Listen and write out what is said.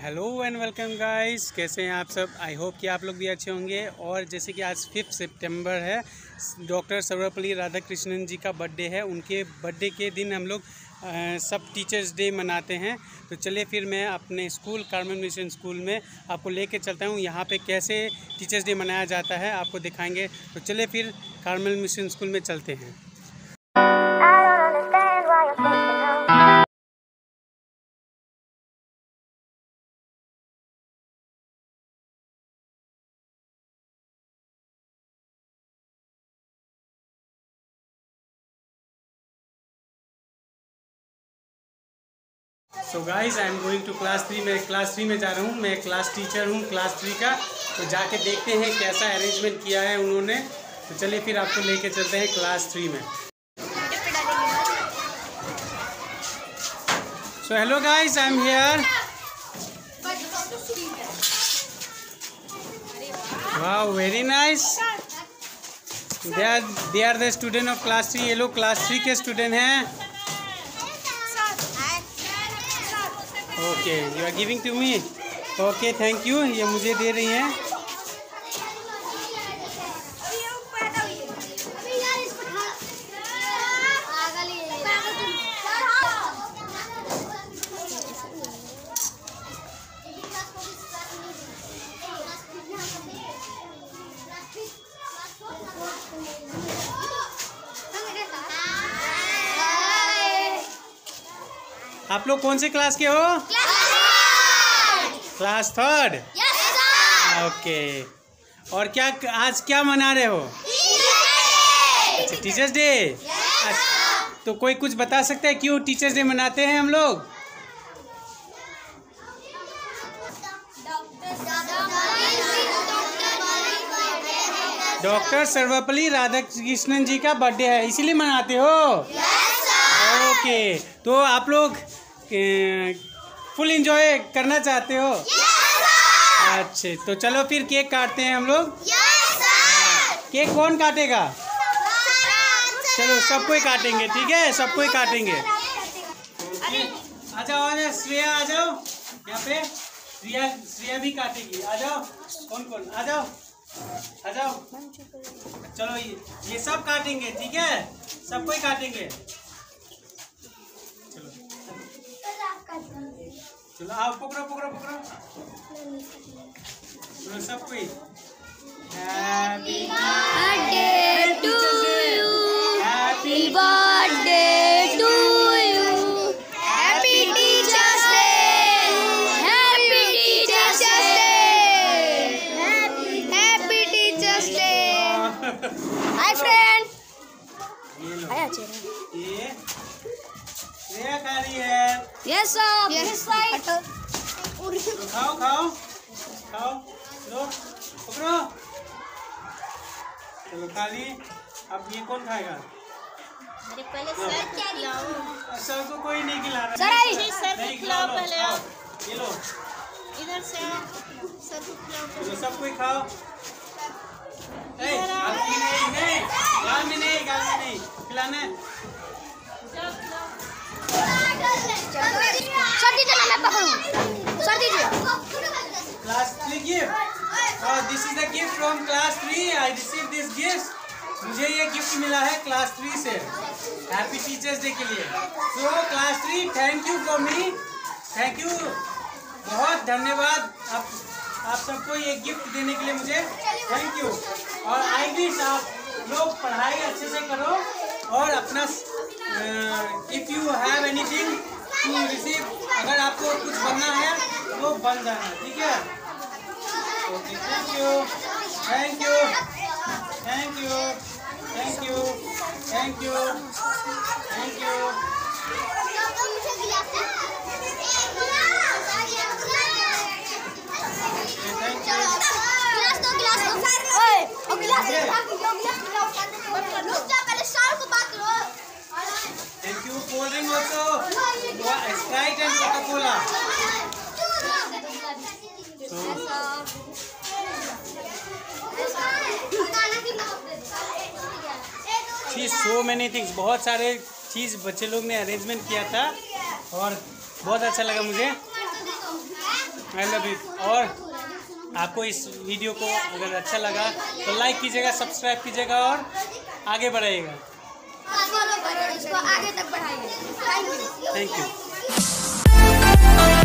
Hello and welcome guys, कैसे हैं आप सब? आई होप कि आप लोग भी अच्छे होंगे। और जैसे कि आज फिफ्थ सितंबर है, डॉक्टर सर्वपल्ली राधाकृष्णन जी का बर्थडे है। उनके बर्थडे के दिन हम लोग सब टीचर्स डे मनाते हैं। तो चलिए फिर मैं अपने स्कूल कार्मल मिशन स्कूल में आपको लेके चलता हूँ। यहाँ पे कैसे टीचर्स डे मनाया जाता है, आपको दिखाएँगे। तो चलिए फिर कार्मल मिशन स्कूल में चलते हैं। So guys I am going to class three मैं क्लास थ्री में जा रहा हूँ, मैं क्लास टीचर हूँ क्लास थ्री का। तो जाके देखते हैं कैसा अरेंजमेंट किया है उन्होंने। तो चलिए फिर आपको लेके चलते हैं क्लास थ्री में। So hello guys I am here wow very nice they are they are the student of class three ये लोग क्लास थ्री के स्टूडेंट हैं। Okay you are giving to me okay thank you ये मुझे दे रही हैं। आप लोग कौन से क्लास के हो? Class third. ओके। और क्या आज क्या मना रहे हो? अच्छा टीचर्स डे। तो कोई कुछ बता सकता है क्यों टीचर्स डे मनाते हैं हम लोग? डॉक्टर सर्वपल्ली राधाकृष्णन जी का बर्थडे है इसीलिए मनाते हो? ओके yes, okay, तो आप लोग फुल एंजॉय करना चाहते हो? अच्छे तो चलो फिर केक काटते हैं हम लोग। केक कौन काटेगा? चलो, सबको ही काटेंगे, ठीक है? सबको ही काटेंगे। आ जाओ, आ श्रेया, आ जाओ। यहाँ पे श्रेया श्रेया भी काटेगी। आ जाओ, कौन कौन? आ जाओ आ जाओ। चलो, ये ये सब काटेंगे, ठीक है? सबको ही काटेंगे। चलो आओ पकड़ो पकड़ो पकड़ो। चलो सब कोई। Happy birthday to you happy birthday to you happy teachers day happy teachers day happy teachers day hi friend hi अच्छे ये है Yes. Yes तो खाओ खाओ। खाओ। लो पकड़ो। चलो खा ली। अब ये कौन खाएगा? अरे पहले सर खिलाओ सर को कोई नहीं खिला रहा। सर नहीं, सर खिलाओ पहले ये लो। इधर से सर को खिलाओ सब कोई खाओ। ए, गाल में नहीं गाल में नहीं गाल में नहीं। खिलाना है। गिफ्ट और this is the gift from class three I receive this gift मुझे ये गिफ्ट मिला है क्लास थ्री से. हैप्पी टीचर्स डे के लिए. So class three thank you for me thank you बहुत धन्यवाद आप आप सबको ये गिफ्ट देने के लिए मुझे. थैंक यू और आई विश आप लोग पढ़ाई अच्छे से करो और अपना if you have anything to receive अगर आपको कुछ बनना है तो बन जाना, ठीक है? Okay thank you thank you thank you thank you thank you thank you Thank you, cold drink also. Sprite and Coca-Cola. She so many things बहुत सारे चीज़ बच्चे लोग ने अरेंजमेंट किया था और बहुत अच्छा लगा मुझे। आई लव यू और आपको इस वीडियो को अगर अच्छा लगा तो लाइक कीजिएगा सब्सक्राइब कीजिएगा और आगे बढ़ाइएगा। आगे तक बढ़ाइए। Thank you thank you